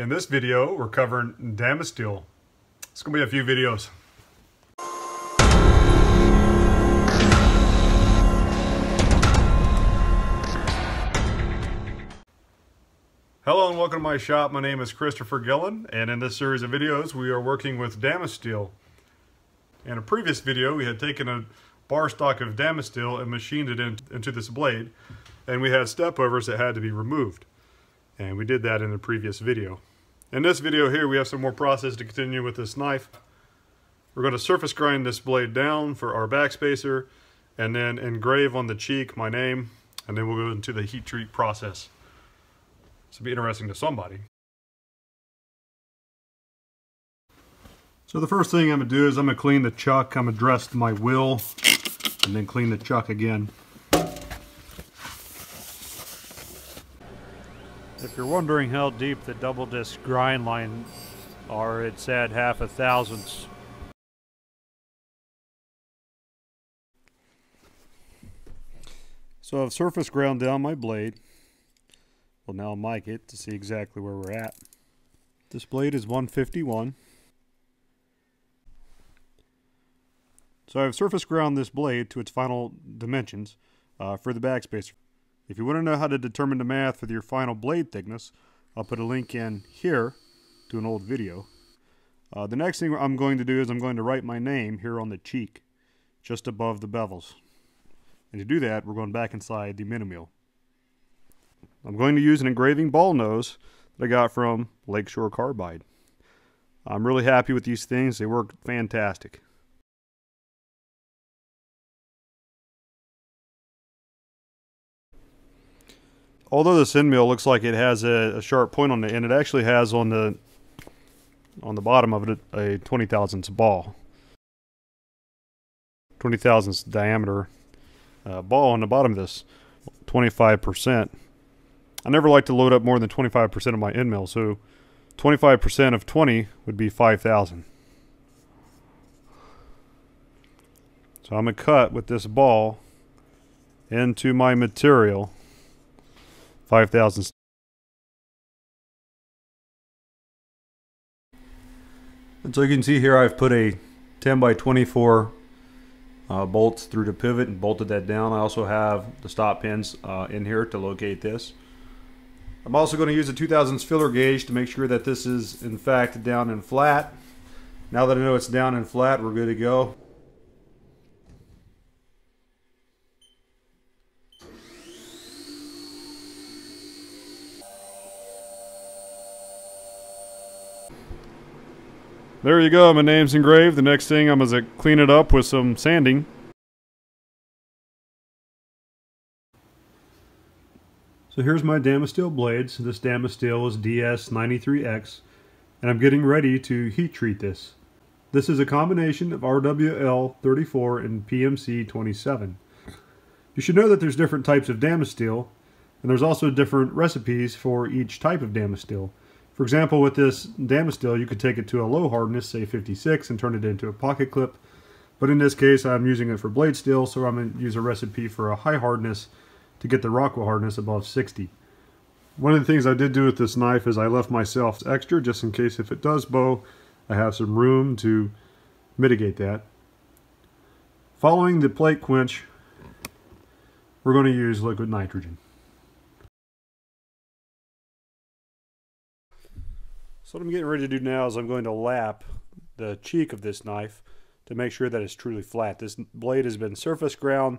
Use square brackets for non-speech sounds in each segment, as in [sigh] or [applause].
In this video, we're covering Damasteel. It's to be a few videos. Hello and welcome to my shop. My name is Christopher Gillian and in this series of videos we are working with Damasteel. In a previous video we had taken a bar stock of Damasteel and machined it in, into this blade and we had stepovers that had to be removed. And we did that in the previous video. In this video here, we have some more process to continue with this knife. We're going to surface grind this blade down for our backspacer and then engrave on the cheek my name and then we'll go into the heat treat process. This will be interesting to somebody. So the first thing I'm going to do is I'm going to clean the chuck. I'm going to dress my wheel and then clean the chuck again. If you're wondering how deep the double disc grind line are, it's at half a thousandths. So I've surface ground down my blade. We'll now mic it to see exactly where we're at. This blade is 151. So I've surface ground this blade to its final dimensions uh, for the backspacer. If you want to know how to determine the math for your final blade thickness, I'll put a link in here to an old video. Uh, the next thing I'm going to do is I'm going to write my name here on the cheek, just above the bevels. And to do that, we're going back inside the Minimill. I'm going to use an engraving ball nose that I got from Lakeshore Carbide. I'm really happy with these things. They work fantastic. Although this end mill looks like it has a, a, sharp point on the end, it actually has on the on the bottom of it a 20 thousandths ball. 20 thousandths diameter uh, ball on the bottom of this, 25%. I never like to load up more than 25% of my end mill, so 25% of 20 would be 5,000. So I'm going to cut with this ball into my material 5,000. And so you can see here I've put a 10 by 24 uh, bolts through the pivot and bolted that down. I also have the stop pins uh, in here to locate this. I'm also going to use a 2000s filler gauge to make sure that this is in fact down and flat. Now that I know it's down and flat, we're good to go. There you go, my name's engraved. The next thing I'm going to clean it up with some sanding. So here's my Damasteel blades. This Damasteel is DS93X, and I'm getting ready to heat treat this. This is a combination of RWL34 and PMC27. You should know that there's different types of Damasteel, and there's also different recipes for each type of Damasteel. For example, with this Damasteel, you could take it to a low hardness, say 56, and turn it into a pocket clip. But in this case, I'm using it for blade steel, so I'm going to use a recipe for a high hardness to get the Rockwell hardness above 60. One of the things I did do with this knife is I left myself extra, just in case if it does bow, I have some room to mitigate that. Following the plate quench, we're going to use liquid nitrogen. So what I'm getting ready to do now is I'm going to lap the cheek of this knife to make sure that it's truly flat. This blade has been surface ground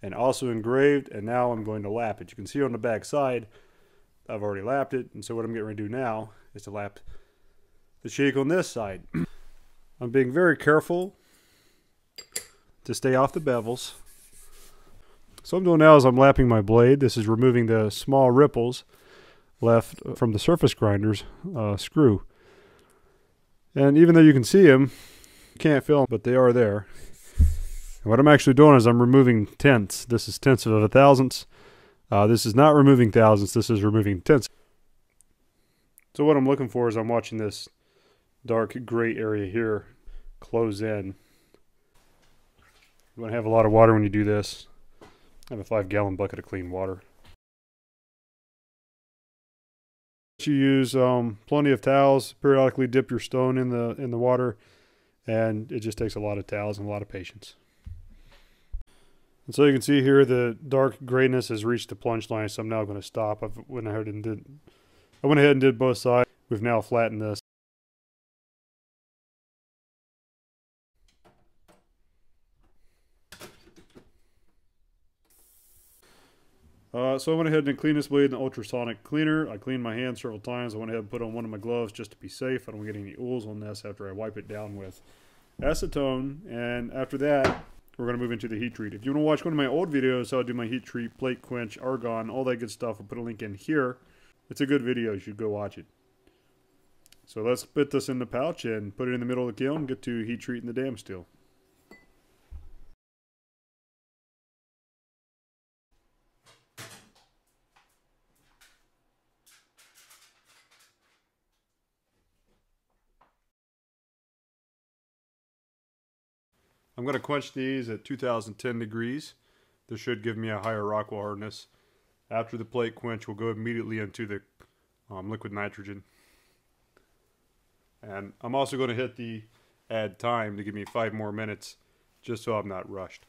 and also engraved and now I'm going to lap it. You can see on the back side I've already lapped it and so what I'm getting ready to do now is to lap the cheek on this side. [clears throat] I'm being very careful to stay off the bevels. So I'm doing now is I'm lapping my blade. This is removing the small ripples left from the surface grinders uh, screw. And even though you can see them, you can't feel them, but they are there. And what I'm actually doing is I'm removing tenths. This is tenths of a thousandths. Uh, this is not removing thousandths, this is removing tenths. So what I'm looking for is I'm watching this dark gray area here close in. You want to have a lot of water when you do this. I have a five gallon bucket of clean water. You use um, plenty of towels. Periodically dip your stone in the in the water, and it just takes a lot of towels and a lot of patience. And so you can see here the dark grayness has reached the plunge line, so I'm now going to stop. I went ahead and did I went ahead and did both sides. We've now flattened this. Uh, so I went ahead and cleaned this blade in the ultrasonic cleaner. I cleaned my hands several times. I went ahead and put on one of my gloves just to be safe. I don't get any oils on this after I wipe it down with acetone. And after that, we're going to move into the heat treat. If you want to watch one of my old videos, how I do my heat treat, plate quench, argon, all that good stuff, I'll put a link in here. It's a good video. You should go watch it. So let's put this in the pouch and put it in the middle of the kiln and get to heat treating the Damasteel. I'm going to quench these at 2010 degrees. This should give me a higher Rockwell hardness. After the plate quench, we'll go immediately into the um, liquid nitrogen. And I'm also going to hit the add time to give me five more minutes just so I'm not rushed.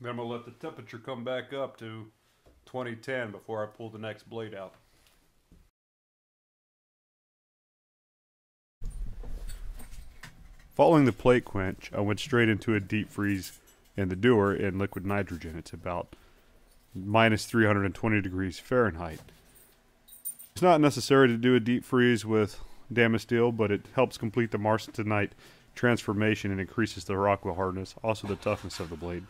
Then I'm going to let the temperature come back up to 2010 before I pull the next blade out. Following the plate quench, I went straight into a deep freeze in the Dewar in liquid nitrogen. It's about minus 320 degrees Fahrenheit. It's not necessary to do a deep freeze with Damasteel, but it helps complete the martensionite transformation and increases the Rockwell hardness, also the toughness of the blade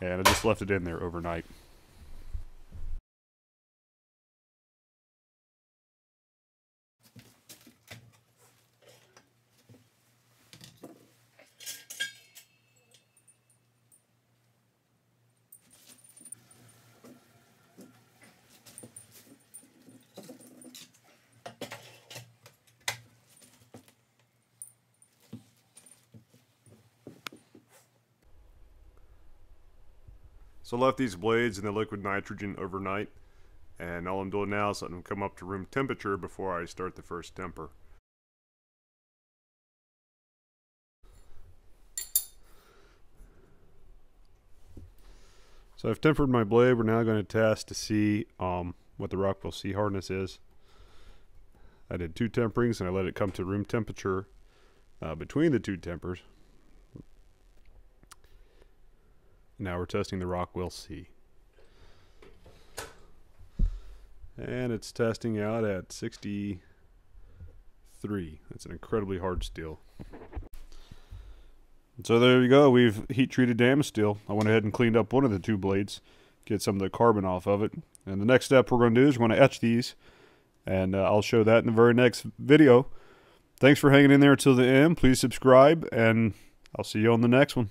and I just left it in there overnight. So I left these blades in the liquid nitrogen overnight. And all I'm doing now is letting them come up to room temperature before I start the first temper. So I've tempered my blade. We're now going to test to see um, what the Rockwell C hardness is. I did two temperings and I let it come to room temperature uh, between the two tempers. Now we're testing the Rockwell C. And it's testing out at 63. That's an incredibly hard steel. So there you go. We've heat treated Damasteel. I went ahead and cleaned up one of the two blades, get some of the carbon off of it. And the next step we're going to do is we're going to etch these. And uh, I'll show that in the very next video. Thanks for hanging in there until the end. Please subscribe, and I'll see you on the next one.